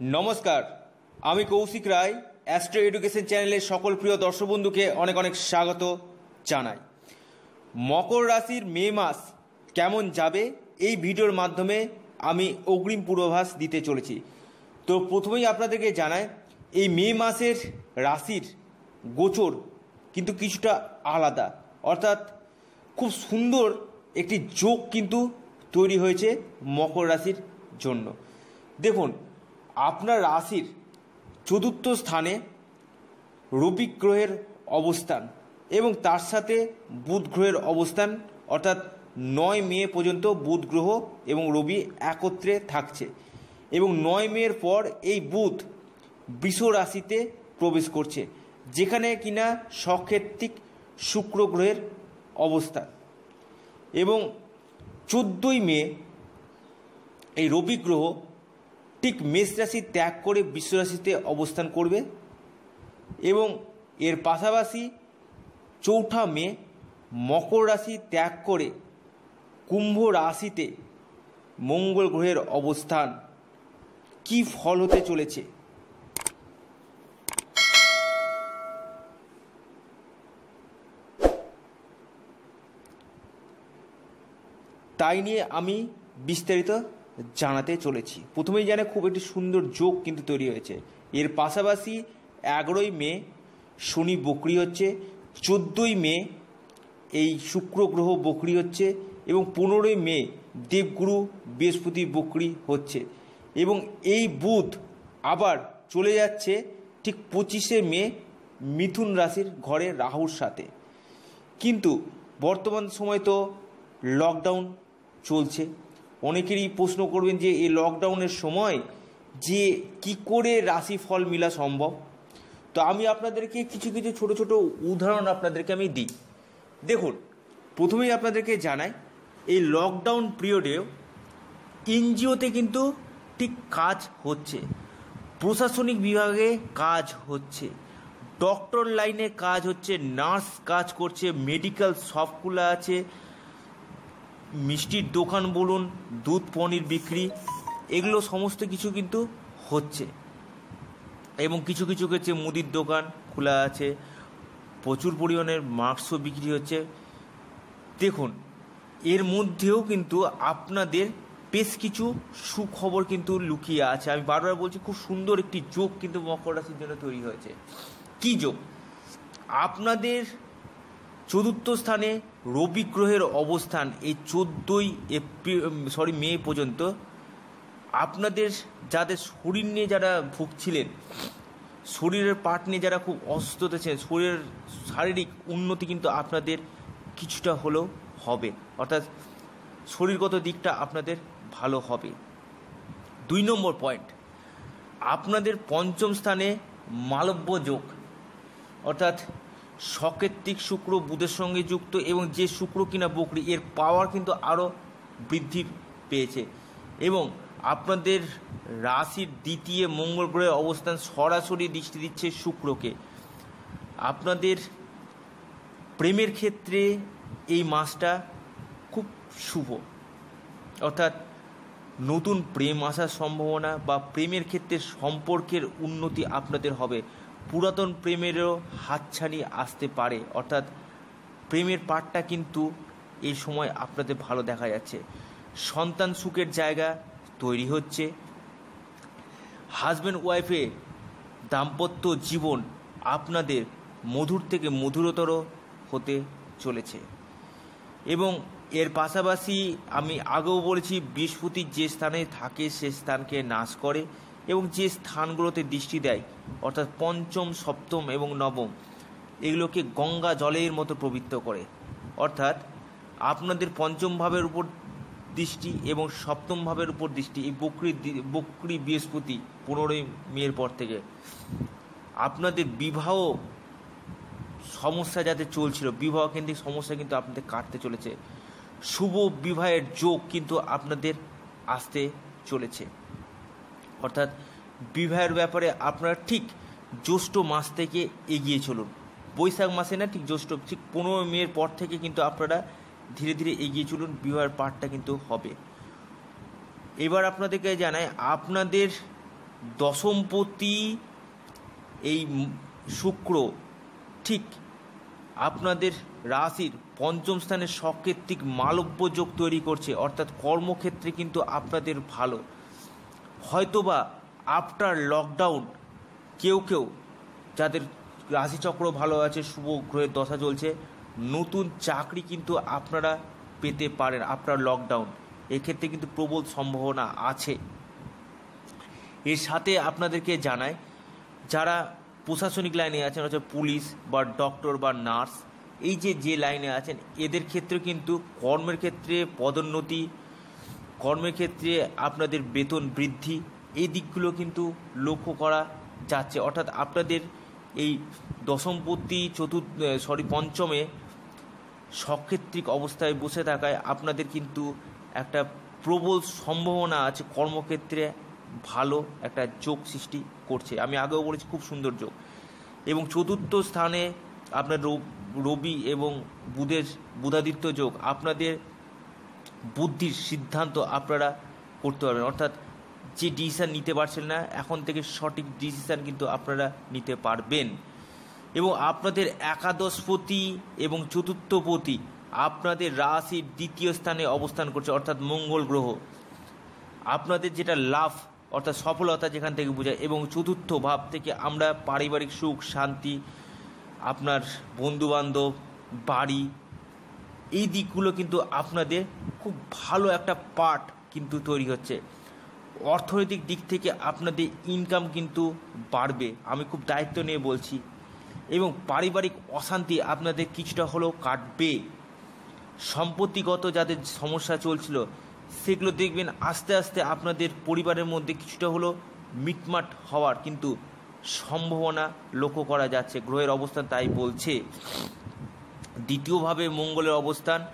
নমস্কার, আমি কৌশিক রায় astro education চ্যানেলের সকল প্রিয় দর্শক বন্ধুকে অনেক অনেক স্বাগত জানাই। মকর রাশির মে মাস কেমন যাবে এই ভিডিওর মাধ্যমে আমি অগ্রিম পূর্বাভাস দিতে চলেছি। তো প্রথমেই আপনাদেরকে জানাই, এই মে মাসের রাশির গোচর কিন্তু কিছুটা আলাদা। অর্থাৎ খুব সুন্দর একটি যোগ কিন্তু তৈরি হয়েছে মকর রাশির জন্য। দেখুন আপনার রাশির চতুর্থ স্থানে রবি গ্রহের অবস্থান এবং তার সাথে বুধ গ্রহের অবস্থান, অর্থাৎ নয় মে পর্যন্ত বুধ গ্রহ এবং রবি একত্রে থাকছে এবং নয় মের পর এই বুধ বৃষ রাশিতে প্রবেশ করছে, যেখানে কিনা সক্ষেত্রিক শুক্র গ্রহের অবস্থান। এবং চোদ্দোই মে এই রবি গ্রহ ঠিক মেষ রাশি ত্যাগ করে বিশ্বরাশিতে অবস্থান করবে এবং এর পাশাপাশি চৌঠা মে মকর রাশি ত্যাগ করে কুম্ভ রাশিতে মঙ্গল গ্রহের অবস্থান কি ফল হতে চলেছে? তাই নিয়ে আমি বিস্তারিত জানাতে চলেছি। প্রথমেই জানে খুব একটি সুন্দর যোগ কিন্তু তৈরি হয়েছে। এর পাশাপাশি এগারোই মে শনি বকরি হচ্ছে, চোদ্দোই মে এই শুক্র গ্রহ বকরি হচ্ছে এবং পনেরোই মে দেবগুরু বৃহস্পতি বকরি হচ্ছে। এবং এই বুধ আবার চলে যাচ্ছে ঠিক পঁচিশে মে মিথুন রাশির ঘরে রাহুর সাথে। কিন্তু বর্তমান সময় তো লকডাউন চলছে। অনেকেরই প্রশ্ন করবেন যে এই লকডাউনের সময় যে কি করে রাশি ফল মিলা সম্ভব? তো আমি আপনাদেরকে কিছু কিছু ছোট ছোট উদাহরণ আপনাদেরকে আমি দিই। দেখুন, প্রথমেই আপনাদেরকে জানাই, এই লকডাউন পিরিয়ডেও এনজিওতে কিন্তু ঠিক কাজ হচ্ছে। প্রশাসনিক বিভাগে কাজ হচ্ছে। ডক্টর লাইনে কাজ হচ্ছে নার্স কাজ করছে মেডিকেল শপগুলো আছে মিষ্টির দোকান বলুন, দুধ, পনির বিক্রি, এগুলো সমস্ত কিছু কিন্তু হচ্ছে। এবং কিছু কিছু ক্ষেত্রে মুদির দোকান খোলা আছে, প্রচুর পরিমাণের মাস্কও বিক্রি হচ্ছে। দেখুন, এর মধ্যেও কিন্তু আপনাদের বেশ কিছু সুখবর কিন্তু লুকিয়ে আছে। আমি বারবার বলছি, খুব সুন্দর একটি যোগ কিন্তু মকর রাশির জন্য তৈরি হয়েছে। কি যোগ? আপনাদের চতুর্থ স্থানে রবি গ্রহের অবস্থান এই চোদ্দোই এপ্রিল সরি মে পর্যন্ত। আপনাদের যাদের শরীর নিয়ে যারা ভুগছিলেন, শরীরের পাট নিয়ে যারা খুব অসুস্থতা ছিলেন শরীরের শারীরিক উন্নতি কিন্তু আপনাদের কিছুটা হলেও হবে। অর্থাৎ শরীরগত দিকটা আপনাদের ভালো হবে। দুই নম্বর পয়েন্ট, আপনাদের পঞ্চম স্থানে মালব্য যোগ। অর্থাৎ সকেত্রিক শুক্র বুধের সঙ্গে যুক্ত এবং যে শুক্র কিনা বকরি, এর পাওয়ার কিন্তু আরও বৃদ্ধি পেয়েছে। এবং আপনাদের রাশির দ্বিতীয় মঙ্গল গ্রহের অবস্থান সরাসরি দৃষ্টি দিচ্ছে শুক্রকে। আপনাদের প্রেমের ক্ষেত্রে এই মাসটা খুব শুভ। অর্থাৎ নতুন প্রেম আসার সম্ভাবনা বা প্রেমের ক্ষেত্রে সম্পর্কের উন্নতি আপনাদের হবে। পুরাতন প্রেমেরও হাতছানি আসতে পারে। অর্থাৎ প্রেমের পাঠটা কিন্তু এই সময় আপনাদের ভালো দেখা যাচ্ছে। সন্তান সুখের জায়গা তৈরি হচ্ছে। হাজব্যান্ড ওয়াইফে দাম্পত্য জীবন আপনাদের মধুর থেকে মধুরতর হতে চলেছে। এবং এর পাশাপাশি আমি আগেও বলেছি, বৃহস্পতি যে স্থানে থাকে সে স্থানকে নাশ করে। এবং যে স্থানগুলোতে দৃষ্টি দেয়, অর্থাৎ পঞ্চম, সপ্তম এবং নবম, এগুলোকে গঙ্গা জলের মতো প্রবৃত্ত করে। অর্থাৎ আপনাদের পঞ্চম ভাবের উপর দৃষ্টি এবং সপ্তম ভাবের উপর দৃষ্টি, এই বকরি বকরি বৃহস্পতি পনেরোই মেয়ের পর থেকে। আপনাদের বিবাহ সমস্যা যাতে চলছিল, বিবাহ কেন্দ্রিক সমস্যা কিন্তু আপনাদের কাটতে চলেছে। শুভ বিবাহের যোগ কিন্তু আপনাদের আসতে চলেছে। অর্থাৎ বিবাহের ব্যাপারে আপনারা ঠিক জ্যৈষ্ঠ মাস থেকে এগিয়ে চলুন। বৈশাখ মাসে না ঠিক জ্যৈষ্ঠ, ঠিক পনেরো মেয়ের পর থেকে কিন্তু আপনারা ধীরে ধীরে এগিয়ে চলুন, বিবাহের পাঠটা কিন্তু হবে। এবার আপনাদেরকে জানাই, আপনাদের দশমপতি এই শুক্র, ঠিক আপনাদের রাশির পঞ্চম স্থানে সকেত্রিক মালব্য যোগ তৈরি করছে, অর্থাৎ কর্মক্ষেত্রে কিন্তু আপনাদের ভালো। হয়তোবা আফটার লকডাউন কেউ কেউ যাদের রাশিচক্র ভালো আছে, শুভ গ্রহের দশা চলছে, নতুন চাকরি কিন্তু আপনারা পেতে পারেন আফটার লকডাউন এক্ষেত্রে কিন্তু প্রবল সম্ভাবনা আছে। এর সাথে আপনাদেরকে জানায় যারা প্রশাসনিক লাইনে আছেন, হচ্ছে পুলিশ বা ডক্টর বা নার্স এই যে যে লাইনে আছেন, এদের ক্ষেত্রে কিন্তু কর্মের ক্ষেত্রে পদোন্নতি কর্মের ক্ষেত্রে আপনাদের বেতন বৃদ্ধি, এই দিকগুলো কিন্তু লক্ষ্য করা যাচ্ছে। অর্থাৎ আপনাদের এই দশমপতি চতুর্থ সরি পঞ্চমে সক্ষেত্রিক অবস্থায় বসে থাকায় আপনাদের কিন্তু একটা প্রবল সম্ভাবনা আছে। কর্মক্ষেত্রে ভালো একটা যোগ সৃষ্টি করছে। আমি আগেও বলেছি, খুব সুন্দর যোগ। এবং চতুর্থ স্থানে আপনার রবি এবং বুধের, বুধাদিত্য যোগ। আপনাদের বুদ্ধির সিদ্ধান্ত আপনারা করতে পারবেন। অর্থাৎ যে ডিসিশান নিতে পারছেন না, এখন থেকে সঠিক ডিসিশান কিন্তু আপনারা নিতে পারবেন। এবং আপনাদের একাদশপতি এবং চতুর্থপতি আপনাদের রাশির দ্বিতীয় স্থানে অবস্থান করছে, অর্থাৎ মঙ্গল গ্রহ। আপনাদের যেটা লাভ, অর্থাৎ সফলতা যেখান থেকে বোঝায় এবং চতুর্থ ভাব থেকে আমরা পারিবারিক সুখ, শান্তি, আপনার বন্ধুবান্ধব, বাড়ি এই দিকগুলো কিন্তু আপনাদের খুব ভালো একটা পার্ট কিন্তু তৈরি হচ্ছে। অর্থনৈতিক দিক থেকে আপনাদের ইনকাম কিন্তু বাড়বে, আমি খুব দায়িত্ব নিয়ে বলছি। এবং পারিবারিক অশান্তি আপনাদের কিছুটা হলেও কাটবে। সম্পত্তিগত যাদের সমস্যা চলছিল, সেগুলো দেখবেন আস্তে আস্তে আপনাদের পরিবারের মধ্যে কিছুটা হলেও মিটমাট হওয়ার কিন্তু সম্ভাবনা লক্ষ্য করা যাচ্ছে। গ্রহের অবস্থান তাই বলছে। দ্বিতীয়ভাবে মঙ্গলের অবস্থান।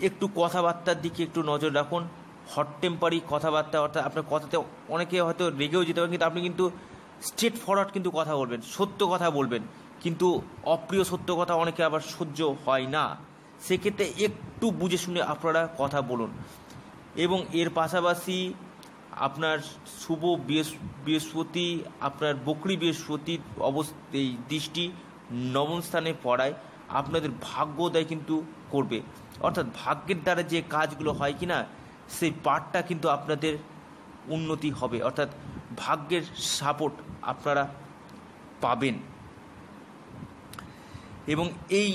একটু কথাবার্তার দিকে একটু নজর রাখুন। হট টেম্পারি কথাবার্তা, অর্থাৎ আপনার কথাতে অনেকে হয়তো রেগেও যেতে পারেন, কিন্তু আপনি কিন্তু স্ট্রেট ফরওয়ার্ড কিন্তু কথা বলবেন, সত্য কথা বলবেন। কিন্তু অপ্রিয় সত্য কথা অনেকে আবার সহ্য হয় না। সেক্ষেত্রে একটু বুঝে শুনে আপনারা কথা বলুন। এবং এর পাশাপাশি আপনার শুভ বৃহস্পতি, আপনার বকরি বৃহস্পতির অবস্থ, এই দৃষ্টি নবম স্থানে পড়ায়। আপনাদের ভাগ্যোদয় কিন্তু করবে। অর্থাৎ ভাগ্যের দ্বারা যে কাজগুলো হয় কি না সেই পাঠটা কিন্তু আপনাদের উন্নতি হবে। অর্থাৎ ভাগ্যের সাপোর্ট আপনারা পাবেন। এবং এই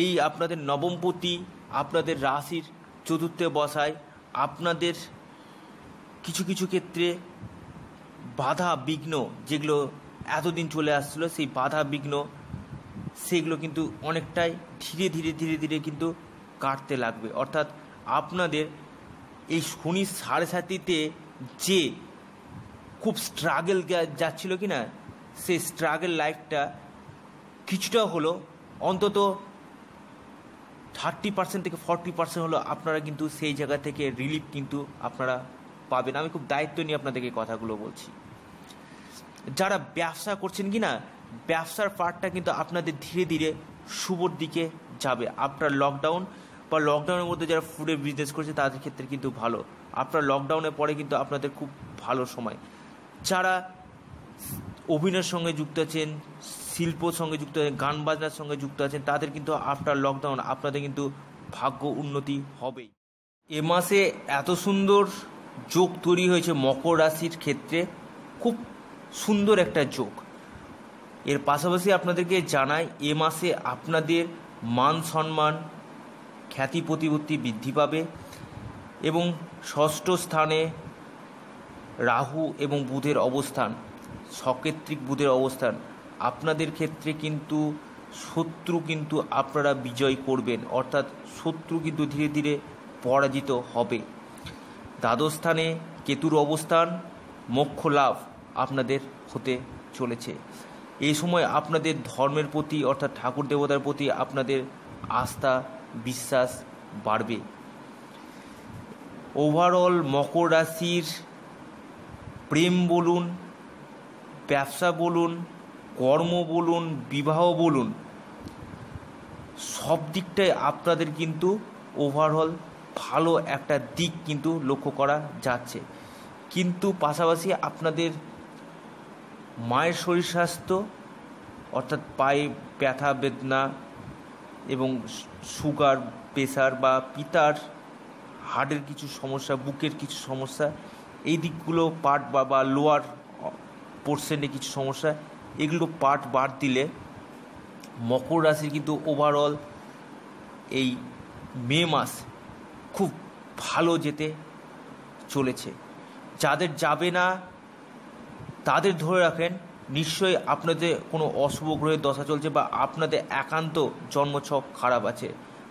এই আপনাদের নবমপতি আপনাদের রাশির চতুর্থে বসায় আপনাদের কিছু কিছু ক্ষেত্রে বাধা বিঘ্ন যেগুলো এতদিন চলে আসছিল, সেই বাধা বিঘ্ন সেগুলো কিন্তু অনেকটাই ধীরে ধীরে ধীরে ধীরে কিন্তু কাটতে লাগবে। অর্থাৎ আপনাদের এই শনি সাড়ে সাতিতে যে খুব স্ট্রাগল যাচ্ছিল কি না সেই স্ট্রাগেল লাইফটা কিছুটা হলো, অন্তত থার্টি পার্সেন্ট থেকে ফর্টি পার্সেন্ট হলো আপনারা কিন্তু সেই জায়গা থেকে রিলিফ কিন্তু আপনারা পাবেন। আমি খুব দায়িত্ব নিয়ে আপনাদেরকে কথাগুলো বলছি। যারা ব্যবসা করছেন কি না ব্যবসার পার্টটা কিন্তু আপনাদের ধীরে ধীরে শুভর দিকে যাবে। আপনার লকডাউন বা লকডাউনের মধ্যে যারা ফুডের বিজনেস করছে, তাদের ক্ষেত্রে কিন্তু ভালো। আপনার লকডাউনের পরে কিন্তু আপনাদের খুব ভালো সময়। যারা অভিনয়ের সঙ্গে যুক্ত আছেন, শিল্পর সঙ্গে যুক্ত আছেন, গান বাজনার সঙ্গে যুক্ত আছেন, তাদের কিন্তু আফটার লকডাউন আপনাদের কিন্তু ভাগ্য উন্নতি হবেই। এ মাসে এত সুন্দর যোগ তৈরি হয়েছে মকর রাশির ক্ষেত্রে। খুব সুন্দর একটা যোগ। এর পাশাপাশি আপনাদেরকে জানাই, এ মাসে আপনাদের মান সম্মান, খ্যাতি প্রতিপত্তি বৃদ্ধি পাবে এবং ষষ্ঠ স্থানে রাহু এবং বুধের অবস্থান সকেত্রিক বুধের অবস্থান। আপনাদের ক্ষেত্রে কিন্তু শত্রু কিন্তু আপনারা বিজয় করবেন, অর্থাৎ শত্রু কিন্তু ধীরে ধীরে পরাজিত হবে। দ্বাদশ স্থানে কেতুর অবস্থান, মোক্ষ লাভ আপনাদের হতে চলেছে। এই সময় আপনাদের ধর্মের প্রতি, অর্থাৎ ঠাকুর দেবতার প্রতি আপনাদের আস্থা, বিশ্বাস বাড়বে। ওভারঅল মকর রাশির প্রেম বলুন, ব্যবসা বলুন, কর্ম বলুন, বিবাহ বলুন, সব দিকটাই আপনাদের কিন্তু ওভারঅল ভালো একটা দিক কিন্তু লক্ষ্য করা যাচ্ছে। কিন্তু পাশাপাশি আপনাদের মায়ের শরীর স্বাস্থ্য, অর্থাৎ পায়ে ব্যথা, বেদনা এবং সুগার প্রেশার বা পিতার হার্টের কিছু সমস্যা, বুকের কিছু সমস্যা, এই দিকগুলো পার্ট বা বা লোয়ার পোর্শনে কিছু সমস্যা, এগুলো পার্ট বাদ দিলে মকর রাশির কিন্তু ওভারঅল এই মে মাস খুব ভালো যেতে চলেছে। যাদের যাবে না তাদের ধরে রাখেন, নিশ্চয়ই আপনাদের কোনো অশুভ গ্রহের দশা চলছে বা আপনাদের একান্ত জন্মছক খারাপ আছে।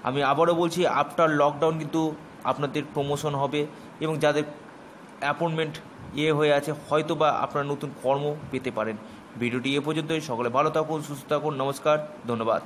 আমি আবারও বলছি, আফটার লকডাউন কিন্তু আপনাদের প্রমোশন হবে এবং যাদের অ্যাপয়েন্টমেন্ট ইয়ে হয়ে আছে হয়তো বা আপনারা নতুন কর্ম পেতে পারেন। ভিডিওটি এ পর্যন্তই। সকলে ভালো থাকুন, সুস্থ থাকুন। নমস্কার, ধন্যবাদ।